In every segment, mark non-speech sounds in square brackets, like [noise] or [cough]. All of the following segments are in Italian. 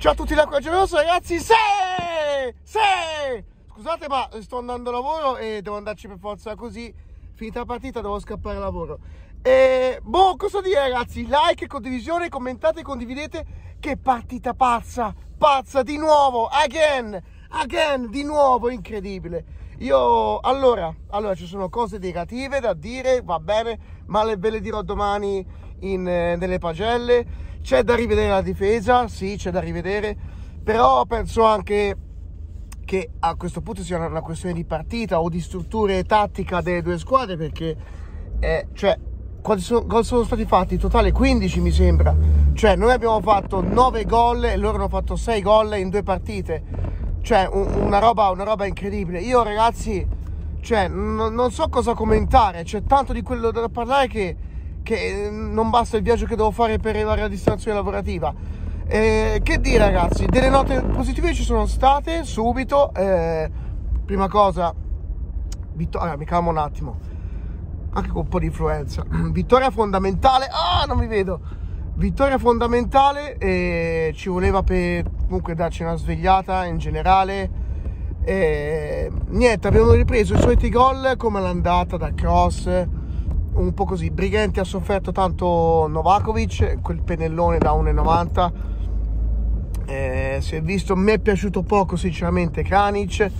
Ciao a tutti da Coraggioso ragazzi, sì! Sì! Scusate ma sto andando a lavoro e devo andarci per forza così, finita la partita devo scappare al lavoro. E boh, cosa dire ragazzi? Like, condivisione, commentate, condividete. Che partita pazza, pazza di nuovo, again, again, di nuovo, incredibile. Io, allora, allora ci sono cose negative da dire, va bene, ma le, ve le dirò domani in, eh, nelle pagelle. C'è da rivedere la difesa, sì, c'è da rivedere, però penso anche che a questo punto sia una questione di partita o di strutture tattica delle due squadre perché, eh, cioè, quali sono, gol sono stati fatti? In totale 15 mi sembra. Cioè, noi abbiamo fatto 9 gol e loro hanno fatto 6 gol in due partite. Cioè, un, una, roba, una roba incredibile. Io, ragazzi, cioè, n- non so cosa commentare. C'è tanto di quello da parlare che, che non basta il viaggio che devo fare per arrivare alla distanza lavorativa. Eh, che dire, ragazzi? Delle note positive ci sono state subito. Eh, prima cosa, vittoria, mi calmo un attimo anche con un po' di influenza. [clears throat] Vittoria fondamentale. Ah, non mi vedo. Vittoria fondamentale e ci voleva per comunque darci una svegliata in generale. E, niente, abbiamo ripreso i soliti gol come l'andata da cross, un po' così. Brighenti ha sofferto tanto Novakovic, quel pennellone da 1,90. Eh, si è visto, mi è piaciuto poco sinceramente Kranic,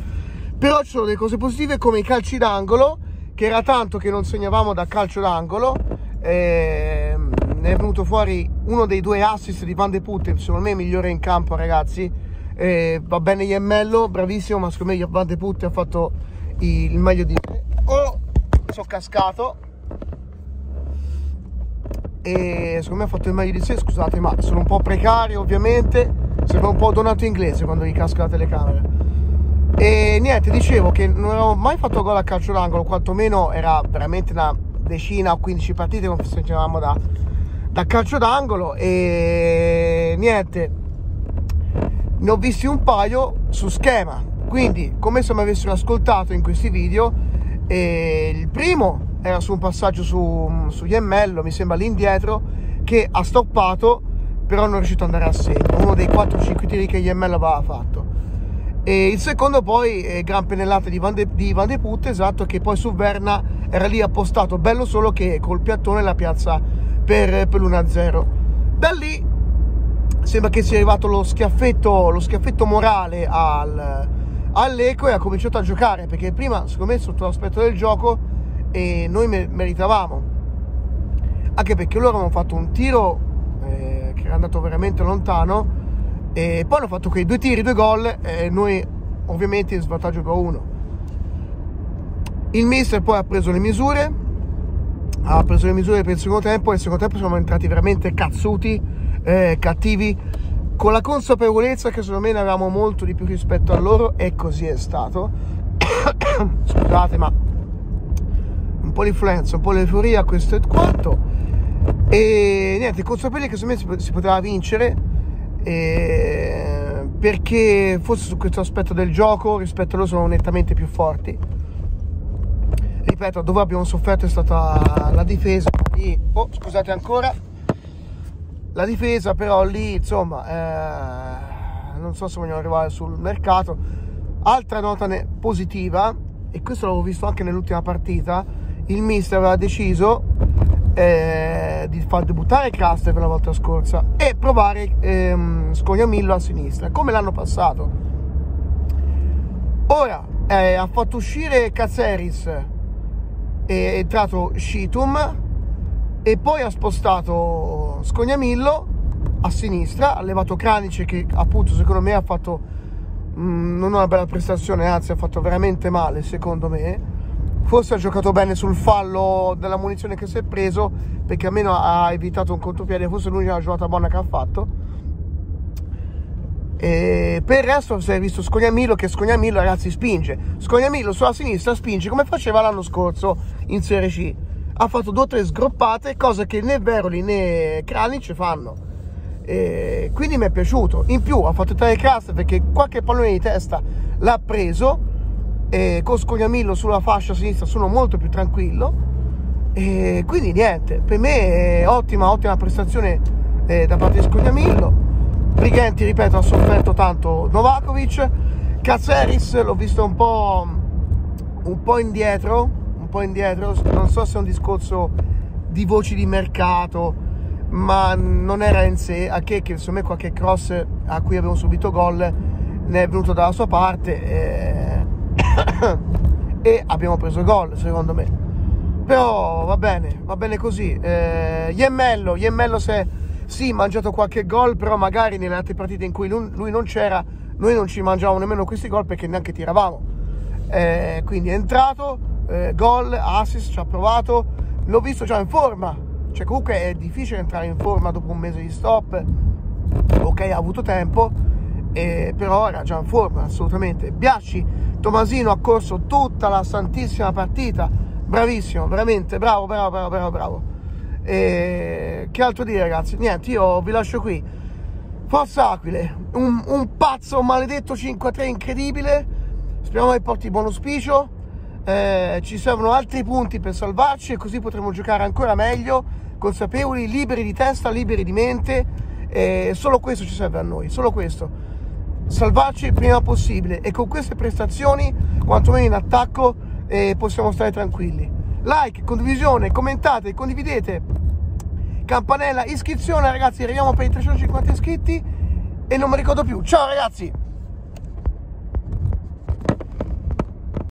però ci sono delle cose positive come i calci d'angolo che era tanto che non segnavamo da calcio d'angolo. Eh, ne è venuto fuori uno dei due assist di Van de Putte, secondo me migliore in campo, ragazzi. Eh, va bene Iemmello, bravissimo, ma secondo me Van de ha fatto il meglio di me. Oh, sono cascato. E secondo me ha fatto il meglio di sé, scusate, ma sono un po' precario ovviamente. Sembra un po' donato inglese quando gli casca la telecamera. E niente, dicevo che non avevo mai fatto gol a calcio d'angolo, quantomeno era veramente una decina o 15 partite che non facevamo da, da calcio d'angolo e niente, ne ho visti un paio su schema, quindi come se mi avessero ascoltato in questi video, e il primo era su un passaggio su, su Iemmello, mi sembra all'indietro, che ha stoppato, però non è riuscito ad andare a segno, uno dei 4-5 tiri che Iemmello aveva fatto. E il secondo poi è gran pennellata di Van, de, di Van de Putte, esatto, che poi su Verna era lì appostato, bello solo che col piattone la piazza per, per l'1-0. Da lì sembra che sia arrivato lo schiaffetto, lo schiaffetto morale al, all'Eco e ha cominciato a giocare, perché prima, secondo me, sotto l'aspetto del gioco, e noi meritavamo. Anche perché loro hanno fatto un tiro eh, che era andato veramente lontano e poi hanno fatto quei due tiri, due gol e noi ovviamente in svantaggio per uno. Il mister poi ha preso le misure, ha preso le misure per il secondo tempo e nel secondo tempo siamo entrati veramente cazzuti, eh, cattivi, con la consapevolezza che secondo me ne avevamo molto di più rispetto a loro e così è stato. [coughs] Scusate ma un po' l'influenza, un po' l'euforia, questo è quanto. E niente, consapevoli che secondo me si, poteva vincere eh, perché forse su questo aspetto del gioco rispetto a loro sono nettamente più forti. Ripeto, dove abbiamo sofferto è stata la difesa. Lì, oh, scusate ancora. La difesa però lì, insomma, eh, non so se vogliono arrivare sul mercato. Altra nota positiva, e questo l'avevo visto anche nell'ultima partita, il mister aveva deciso eh, di far debuttare Caster per la volta scorsa e provare ehm, Scogliamillo a sinistra, come l'anno passato. Ora eh, ha fatto uscire Caceris, è entrato Shitum e poi ha spostato Scognamillo a sinistra, ha levato Cranice che appunto secondo me ha fatto mh, mm, non una bella prestazione, anzi ha fatto veramente male secondo me. Forse ha giocato bene sul fallo della munizione che si è preso perché almeno ha evitato un contropiede forse l'unica giocata buona che ha fatto. E per il resto si è visto Scognamillo che Scognamillo ragazzi spinge. Scognamillo sulla sinistra spinge come faceva l'anno scorso in Serie C ha fatto due o tre sgroppate cosa che né Veroli né Kranic fanno. E quindi mi è piaciuto. In più ha fatto tre casse perché qualche pallone di testa l'ha preso e con Scognamillo sulla fascia sinistra sono molto più tranquillo. E quindi niente per me ottima ottima prestazione eh, da parte di Scognamillo Brighenti, ripeto, ha sofferto tanto Novakovic. Caceris l'ho visto un po', un po' indietro, po' indietro, non so se è un discorso di voci di mercato, ma non era in sé, a che, che secondo me qualche cross a cui abbiamo subito gol ne è venuto dalla sua parte e, [coughs] e abbiamo preso gol secondo me. Però va bene, va bene così. Eh, Iemmello, Iemmello se sì, mangiato qualche gol, però magari nelle altre partite in cui lui non c'era, noi non ci mangiavamo nemmeno questi gol perché neanche tiravamo. Eh, quindi è entrato, eh, gol, assist, ci ha provato, l'ho visto già in forma, cioè comunque è difficile entrare in forma dopo un mese di stop, ok ha avuto tempo, eh, però era già in forma assolutamente. Biasci, Tomasino ha corso tutta la santissima partita, bravissimo, veramente bravo, bravo, bravo, bravo, bravo. E che altro dire ragazzi? Niente, io vi lascio qui. Forza Aquile, un, un pazzo maledetto 5-3 incredibile, speriamo che porti buon auspicio, eh, ci servono altri punti per salvarci e così potremo giocare ancora meglio, consapevoli, liberi di testa, liberi di mente, e solo questo ci serve a noi, solo questo. Salvarci il prima possibile e con queste prestazioni, quantomeno in attacco, eh, possiamo stare tranquilli. Like, condivisione, commentate, condividete campanella, iscrizione ragazzi, arriviamo per i 350 iscritti e non mi ricordo più. Ciao ragazzi!